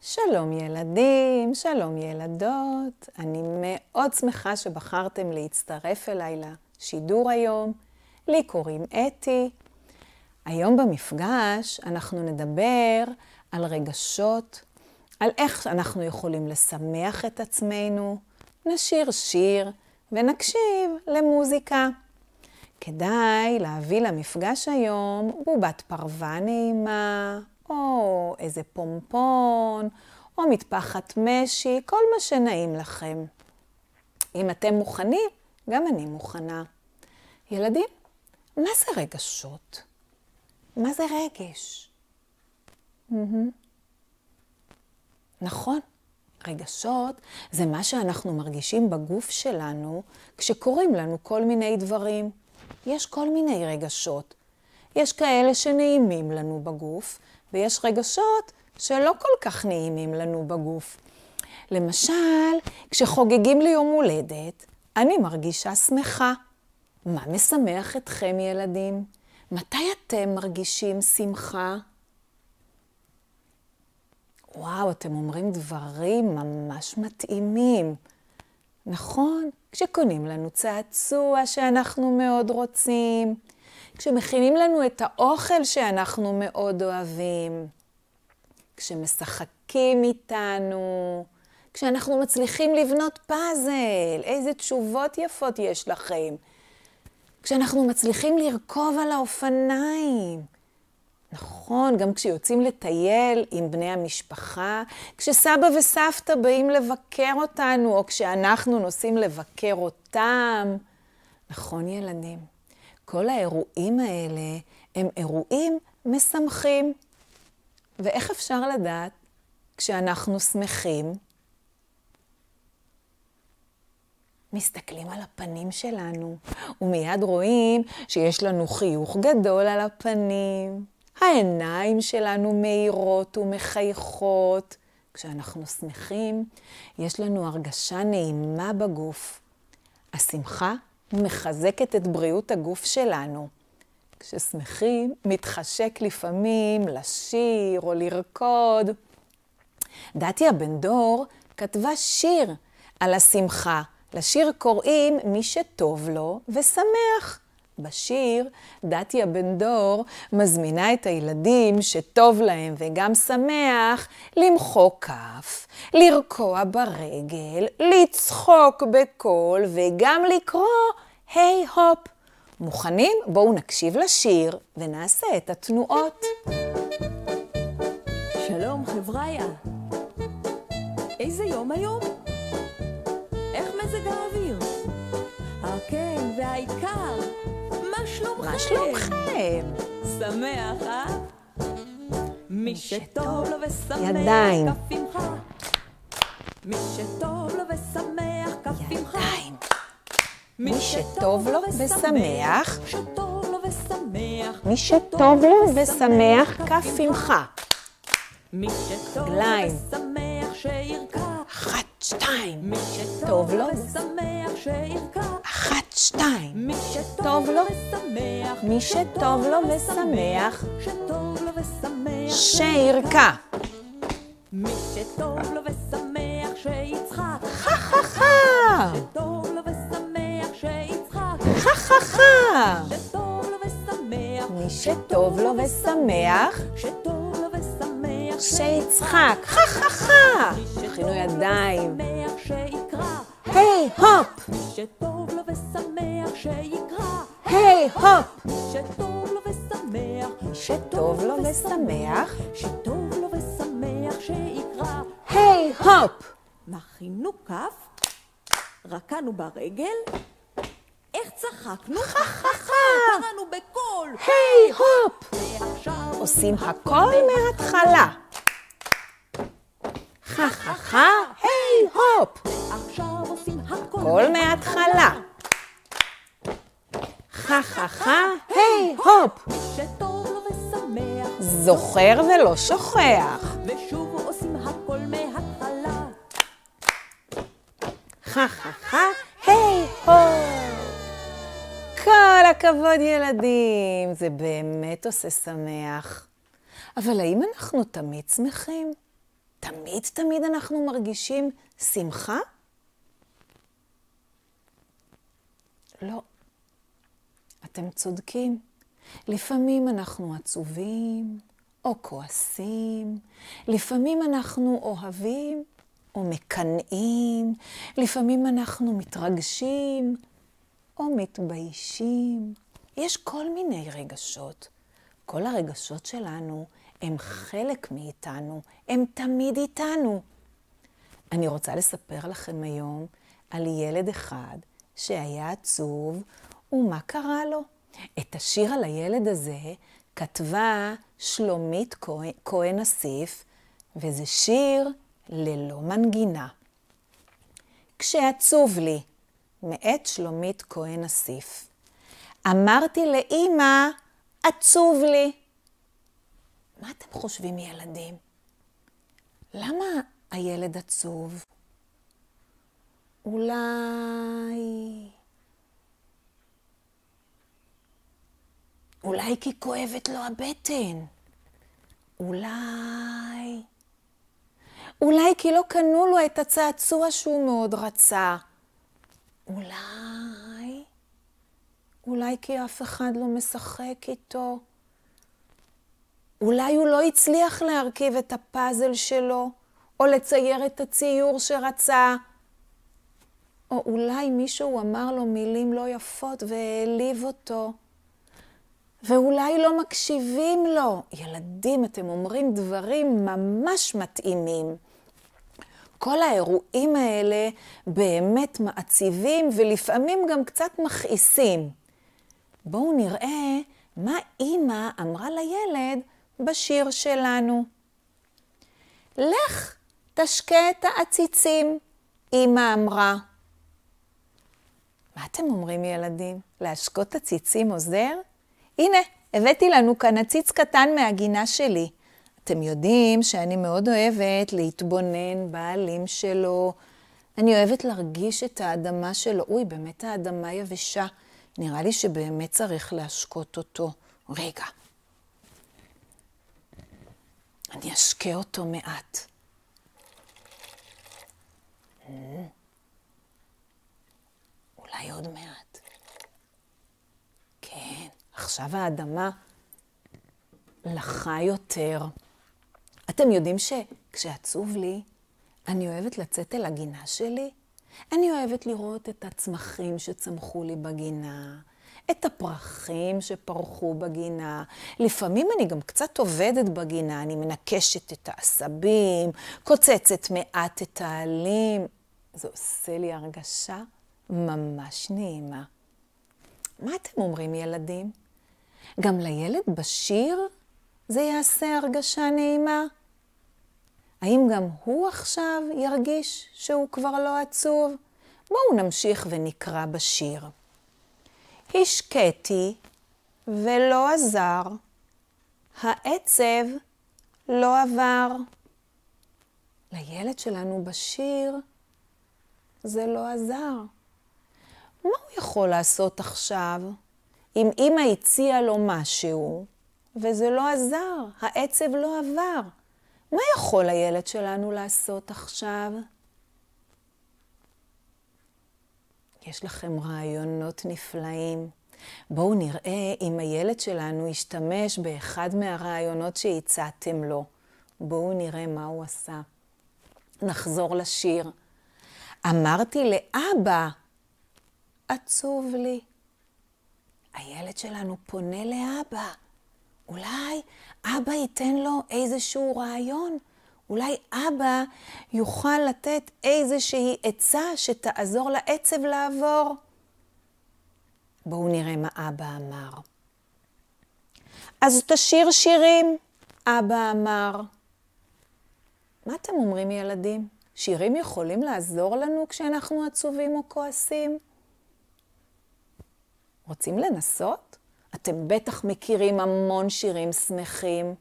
שלום ילדים, שלום ילדות. אני מאוד שמחה שבחרתם להצטרף אליי לשידור היום. לי קוראים אתי. היום במפגש אנחנו נדבר על רגשות, על איך אנחנו יכולים לשמח את עצמנו. נשיר שיר ונקשיב למוזיקה. כדאי להביא למפגש היום בובת פרווה נעימה, או איזה פומפון, או מטפחת משי, כל מה שנעים לכם. אם אתם מוכנים, גם אני מוכנה. ילדים, מה זה רגשות? מה זה רגש? נכון, רגשות זה מה שאנחנו מרגישים בגוף שלנו כשקורים לנו כל מיני דברים. יש כל מיני רגשות. יש כאלה שנעימים לנו בגוף, ויש רגשות שלא כל כך נעימים לנו בגוף. למשל, כשחוגגים לי יום הולדת, אני מרגישה שמחה. מה משמח אתכם, ילדים? מתי אתם מרגישים שמחה? וואו, אתם אומרים דברים ממש מתאימים. נכון, כשקונים לנו צעצוע שאנחנו מאוד רוצים, כשמכינים לנו את האוכל שאנחנו מאוד אוהבים, כשמשחקים איתנו, כשאנחנו מצליחים לבנות פאזל, איזה תשובות יפות יש לכם. כשאנחנו מצליחים לרכוב על האופניים. נכון, גם כשיוצאים לטייל עם בני המשפחה, כשסבא וסבתא באים לבקר אותנו, או כשאנחנו נוסעים לבקר אותם. נכון, ילדים? כל האירועים האלה הם אירועים משמחים. ואיך אפשר לדעת כשאנחנו שמחים? מסתכלים על הפנים שלנו, ומיד רואים שיש לנו חיוך גדול על הפנים. העיניים שלנו מאירות ומחייכות. כשאנחנו שמחים, יש לנו הרגשה נעימה בגוף. השמחה מחזקת את בריאות הגוף שלנו. כששמחים, מתחשק לפעמים לשיר או לרקוד. דתיה בן דור כתבה שיר על השמחה. לשיר קוראים מי שטוב לו ושמח. בשיר, דתיה בן דור מזמינה את הילדים שטוב להם וגם שמח למחוא כף, לרקוע ברגל, לצחוק בקול וגם לקרוא היי hey, הופ. מוכנים? בואו נקשיב לשיר ונעשה את התנועות. שלום חבריה, איזה יום היום? איך מזג האוויר? הכן והעיקר שלומכם? מה שלומכם? שמח, אה? מי שטוב לו ושמח, ידיים. כף עמך. מי שטוב לו ושמח, כף עמך. ידיים. מי שטוב לו ושמח, שטוב לו ושמח, מי שטוב לו ושמח, כף עמך. מי שטוב לו. ושמח, שירקע. אחת, שתיים. מי טוב שטוב לו. ושמח, שירקע. אחת, שתיים. מי טוב שטוב לו. ושמח, מי שטוב לו ושמח, שטוב לו ושמח, שירקע. מי שטוב לו ושמח, שיצחק. חה חה חה. שטוב לו ושמח, שיצחק. חה חה חה. שטוב לו ושמח, מי שטוב לו ושמח, שטוב לו ושמח, שיצחק. חה חה חה. תכינו ידיים. היי הופ. שטוב לו ושמח, שיקרא. היי הופ. שטוב לו ושמח, שטוב לו ושמח, שטוב לו ושמח, שיקרא. היי הופ. מחינו כף, רקענו ברגל, איך צחקנו? חה חה חה. קראנו בקול. היי הופ. עושים הכל מההתחלה. חה חה היי הופ. עכשיו עושים הכל. מההתחלה. חה, היי הופ. שטוב ושמח, זוכר ולא שוכח. ושוב עושים הכל מההתחלה. חה, היי הופ. כל הכבוד ילדים, זה באמת עושה שמח. אבל האם אנחנו תמיד שמחים? תמיד תמיד אנחנו מרגישים שמחה? לא. אתם צודקים. לפעמים אנחנו עצובים או כועסים, לפעמים אנחנו אוהבים או מקנאים, לפעמים אנחנו מתרגשים או מתביישים. יש כל מיני רגשות. כל הרגשות שלנו הם חלק מאיתנו, הם תמיד איתנו. אני רוצה לספר לכם היום על ילד אחד שהיה עצוב, ומה קרה לו? את השיר על הילד הזה כתבה שלומית כהן אסיף, וזה שיר ללא מנגינה. כשעצוב לי, מאת שלומית כהן אסיף. אמרתי לאימא, עצוב לי. מה אתם חושבים, ילדים? למה הילד עצוב? אולי... אולי כי כואבת לו הבטן. אולי... אולי כי לא קנו לו את הצעצוע שהוא מאוד רצה. אולי... אולי כי אף אחד לא משחק איתו. אולי הוא לא הצליח להרכיב את הפאזל שלו, או לצייר את הציור שרצה. או אולי מישהו אמר לו מילים לא יפות והעליב אותו. ואולי לא מקשיבים לו. ילדים, אתם אומרים דברים ממש מתאימים. כל האירועים האלה באמת מעציבים ולפעמים גם קצת מכעיסים. בואו נראה מה אימא אמרה לילד בשיר שלנו. לך תשקה את העציצים, אימא אמרה. מה אתם אומרים ילדים? להשקות עציצים עוזר? הנה, הבאתי לנו כאן עציץ קטן מהגינה שלי. אתם יודעים שאני מאוד אוהבת להתבונן בעלים שלו. אני אוהבת להרגיש את האדמה שלו. אוי, באמת האדמה יבשה. נראה לי שבאמת צריך להשקות אותו. רגע. אני אשקה אותו מעט. Mm. אולי עוד מעט. כן. עכשיו האדמה לחה יותר. אתם יודעים שכשעצוב לי, אני אוהבת לצאת אל הגינה שלי? אני אוהבת לראות את הצמחים שצמחו לי בגינה, את הפרחים שפרחו בגינה. לפעמים אני גם קצת עובדת בגינה, אני מנקשת את העשבים, קוצצת מעט את העלים. זה עושה לי הרגשה ממש נעימה. מה אתם אומרים, ילדים? גם לילד בשיר זה יעשה הרגשה נעימה? האם גם הוא עכשיו ירגיש שהוא כבר לא עצוב? בואו נמשיך ונקרא בשיר. השקיתי ולא עזר, העצב לא עבר. לילד שלנו בשיר זה לא עזר. מה הוא יכול לעשות עכשיו? אם אימא הציעה לו משהו, וזה לא עזר, העצב לא עבר, מה יכול הילד שלנו לעשות עכשיו? יש לכם רעיונות נפלאים. בואו נראה אם הילד שלנו ישתמש באחד מהרעיונות שהצעתם לו. בואו נראה מה הוא עשה. נחזור לשיר. אמרתי לאבא, עצוב לי. הילד שלנו פונה לאבא. אולי אבא ייתן לו איזשהו רעיון. אולי אבא יוכל לתת איזושהי עצה שתעזור לעצב לעבור. בואו נראה מה אבא אמר. אז תשיר שירים, אבא אמר. מה אתם אומרים, ילדים? שירים יכולים לעזור לנו כשאנחנו עצובים או כועסים? רוצים לנסות? אתם בטח מכירים המון שירים שמחים.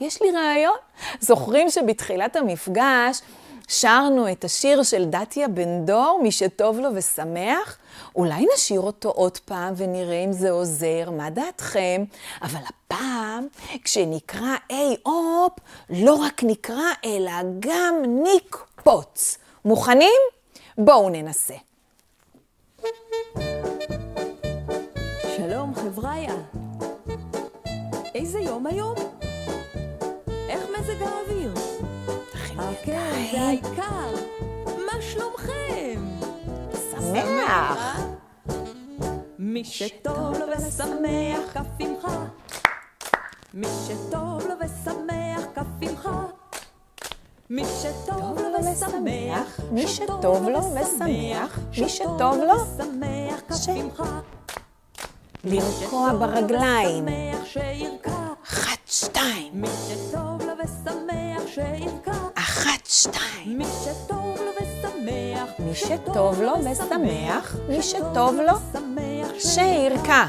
יש לי רעיון. זוכרים שבתחילת המפגש שרנו את השיר של דתיה בן דור, מי שטוב לו ושמח. אולי נשיר אותו עוד פעם ונראה אם זה עוזר, מה דעתכם? אבל הפעם, כשנקרא היי הופ, לא רק נקרא, אלא גם נקפוץ. מוכנים? בואו ננסה. שלום חבריה. איזה יום היום? מזג האוויר? אה, כן, זה העיקר. מה שלומכם? שמח. מי שטוב לו ושמח כף עמך. מי שטוב לו ושמח כף עמך. מי שטוב לו ושמח. מי שטוב לו ושמח. מי שטוב לו ושמח עמך. לרקוע ברגליים. אחת, שתיים. מי שטוב ושמח שירקע. אחת, שתיים. מי שטוב לו ושמח. מי שטוב לו ושמח. מי שטוב לו שירקע.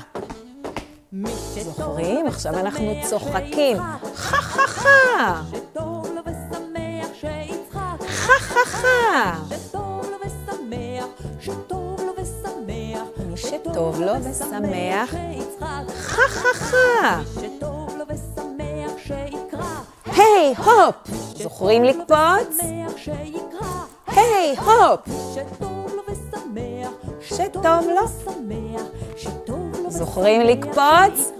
זוכרים? עכשיו אנחנו צוחקים. חה חה חה. חה חה חה. שטוב לו ושמח. שטוב לו ושמח. מי שטוב לו ושמח. חה חה חה. היי הופ. זוכרים לקפוץ? היי הופ. שטוב לו ושמח. זוכרים לקפוץ?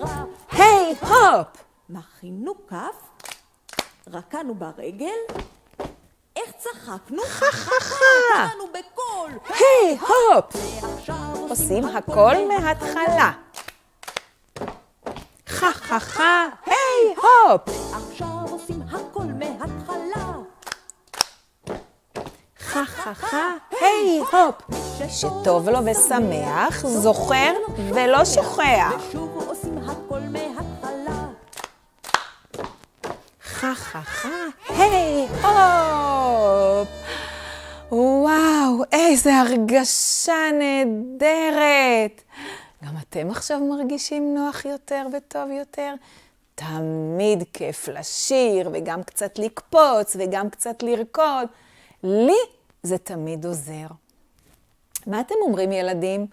היי הופ. מחינו כף, רקענו ברגל, איך צחקנו? חה. קראנו בקול. היי הופ. עושים הכל מההתחלה. חה חה חה. היי הופ. חה. היי הופ. שטוב לו ושמח, זוכר ולא שוכח. חה, היי הופ! וואו, איזה הרגשה נהדרת! גם אתם עכשיו מרגישים נוח יותר וטוב יותר? תמיד כיף לשיר, וגם קצת לקפוץ, וגם קצת לרקוד. לי זה תמיד עוזר. מה אתם אומרים, ילדים?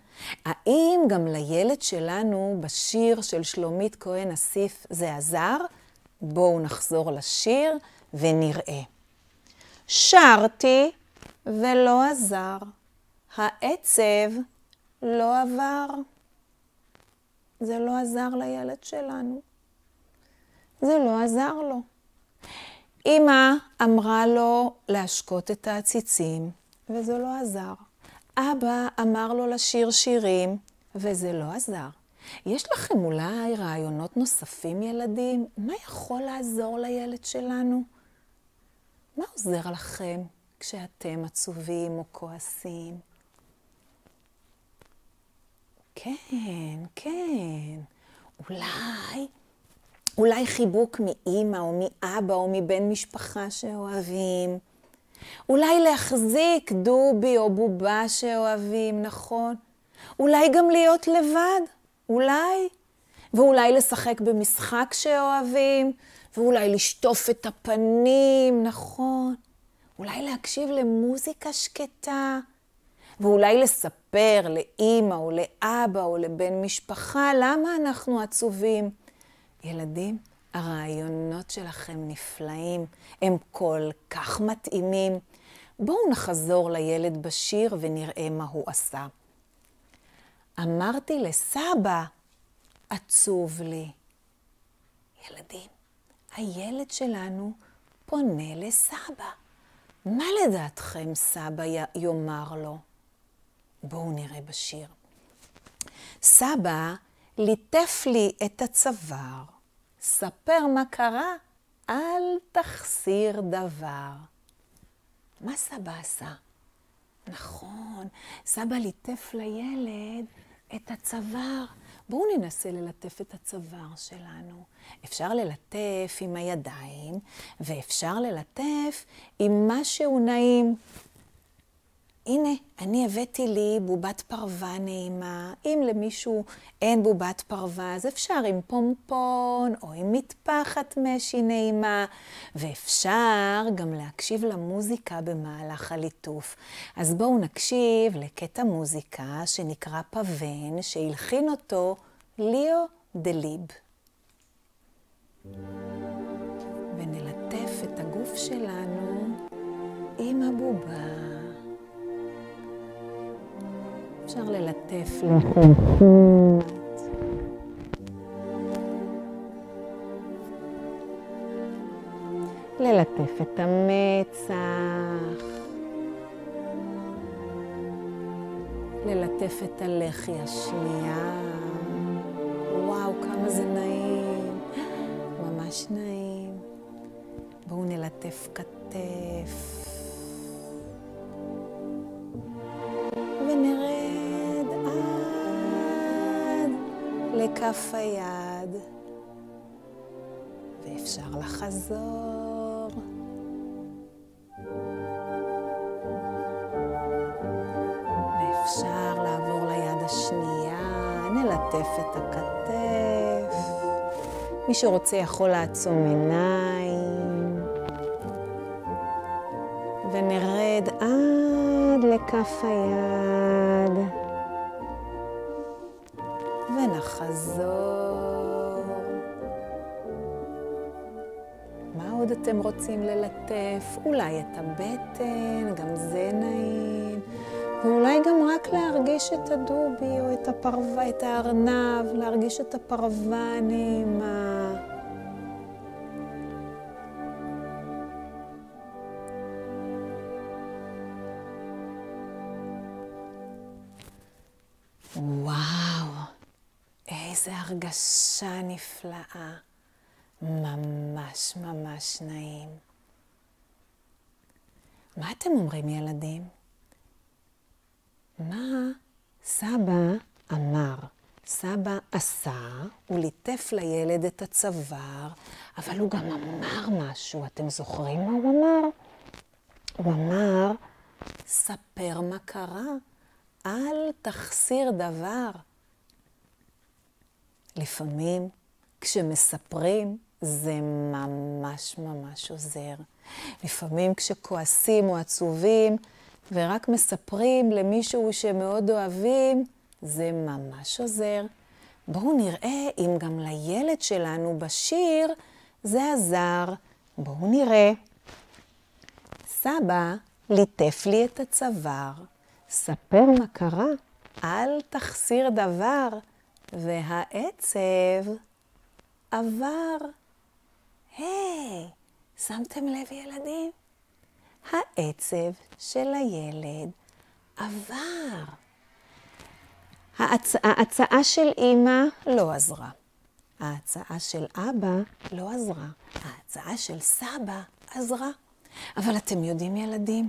האם גם לילד שלנו בשיר של שלומית כהן אסיף זה עזר? בואו נחזור לשיר ונראה. שרתי ולא עזר, העצב לא עבר. זה לא עזר לילד שלנו. זה לא עזר לו. אמא אמרה לו להשקות את העציצים, וזה לא עזר. אבא אמר לו לשיר שירים, וזה לא עזר. יש לכם אולי רעיונות נוספים, ילדים? מה יכול לעזור לילד שלנו? מה עוזר לכם כשאתם עצובים או כועסים? כן, כן. אולי, אולי חיבוק מאימא או מאבא או מבן משפחה שאוהבים. אולי להחזיק דובי או בובה שאוהבים, נכון? אולי גם להיות לבד, אולי. ואולי לשחק במשחק שאוהבים, ואולי לשטוף את הפנים, נכון? אולי להקשיב למוזיקה שקטה, ואולי לספר לאימא או לאבא או לבן משפחה למה אנחנו עצובים. ילדים, הרעיונות שלכם נפלאים, הם כל כך מתאימים. בואו נחזור לילד בשיר ונראה מה הוא עשה. אמרתי לסבא, עצוב לי. ילדים, הילד שלנו פונה לסבא. מה לדעתכם סבא יאמר לו? בואו נראה בשיר. סבא ליטף לי את הצוואר, ספר מה קרה, אל תחסיר דבר. מה סבא עשה? נכון, סבא ליטף לילד את הצוואר. בואו ננסה ללטף את הצוואר שלנו. אפשר ללטף עם הידיים, ואפשר ללטף עם משהו נעים. הנה, אני הבאתי לי בובת פרווה נעימה. אם למישהו אין בובת פרווה, אז אפשר עם פומפון או עם מטפחת משי נעימה, ואפשר גם להקשיב למוזיקה במהלך הליטוף. אז בואו נקשיב לקטע מוזיקה שנקרא פאבן, שהלחין אותו ליאו דליב. ונלטף את הגוף שלנו עם הבובה. אפשר ללטף לחלחולת. ללטף את המצח. ללטף את הלחי השנייה. וואו, כמה לכף היד. ואפשר לחזור. ואפשר לעבור ליד השנייה, נלטף את הכתף. מי שרוצה יכול לעצום עיניים. ונרד עד לכף היד. ונחזור. מה עוד אתם רוצים ללטף? אולי את הבטן, גם זה נעים. ואולי גם רק להרגיש את הדובי או את הפרווה, את הארנב, להרגיש את הפרווה הנעימה. הרגשה נפלאה. ממש ממש נעים. מה אתם אומרים, ילדים? מה סבא אמר? סבא עשה, הוא ליטף לילד את הצוואר, אבל הוא גם אמר משהו. אתם זוכרים מה הוא אמר? הוא אמר, ספר מה קרה, אל תחסיר דבר. לפעמים כשמספרים זה ממש ממש עוזר. לפעמים כשכועסים או עצובים ורק מספרים למישהו שמאוד אוהבים, זה ממש עוזר. בואו נראה אם גם לילד שלנו בשיר זה עזר. בואו נראה. סבא ליטף לי את הצוואר, ספר מה קרה, אל תחסיר דבר, והעצב עבר. היי, שמתם לב ילדים? העצב של הילד עבר. ההצ... ההצעה של אימא לא עזרה. ההצעה של אבא לא עזרה. ההצעה של סבא עזרה. אבל אתם יודעים, ילדים,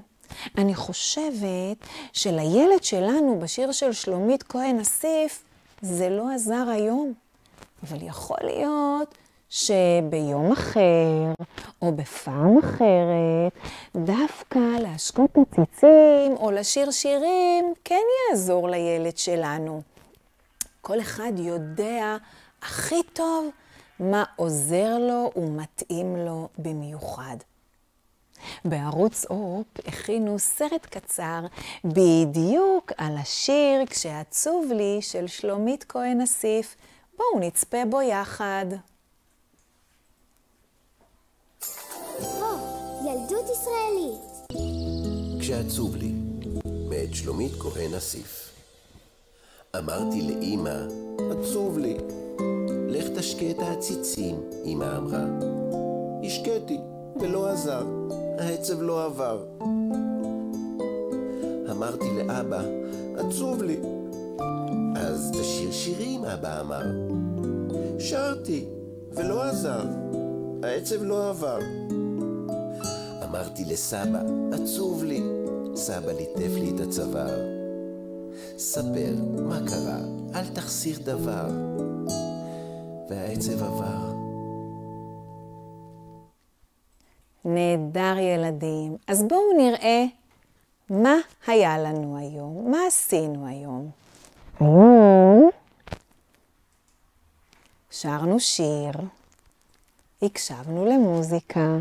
אני חושבת שלילד שלנו בשיר של שלומית כהן אסיף זה לא עזר היום. אבל יכול להיות שביום אחר, או בפעם אחרת, דווקא להשקות עציצים או לשיר שירים כן יעזור לילד שלנו. כל אחד יודע הכי טוב מה עוזר לו ומתאים לו במיוחד. בערוץ אופ הכינו סרט קצר בדיוק על השיר "כשעצוב לי" של שלומית כהן אסיף. בואו נצפה בו יחד. ילדות ישראלית. כשעצוב לי, מאת שלומית כהן אסיף. אמרתי לאימא, עצוב לי. לך תשקה את העציצים, אמא אמרה. השקיתי, ולא עזר. העצב לא עבר. אמרתי לאבא, עצוב לי. אז תשיר שירים, אבא אמר. שרתי, ולא עזר. העצב לא עבר. אמרתי לסבא, עצוב לי. סבא ליטף לי את הצוואר. ספר מה קרה, אל תחסיר דבר. והעצב עבר. נהדר ילדים. אז בואו נראה מה היה לנו היום? מה עשינו היום? שרנו שיר, הקשבנו למוזיקה,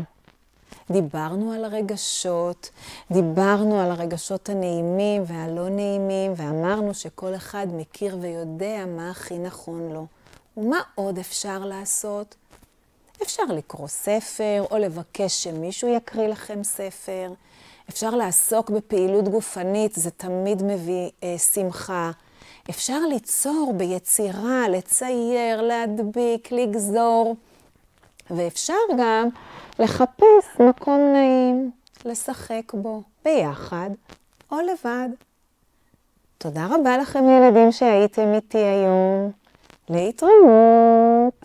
דיברנו על הרגשות, דיברנו על הרגשות הנעימים והלא נעימים, ואמרנו שכל אחד מכיר ויודע מה הכי נכון לו. ומה עוד אפשר לעשות? אפשר לקרוא ספר, או לבקש שמישהו יקריא לכם ספר. אפשר לעסוק בפעילות גופנית, זה תמיד מביא אה, שמחה. אפשר ליצור ביצירה, לצייר, להדביק, לגזור. ואפשר גם לחפש מקום נעים, לשחק בו, ביחד או לבד. תודה רבה לכם ילדים שהייתם איתי היום. להתראות.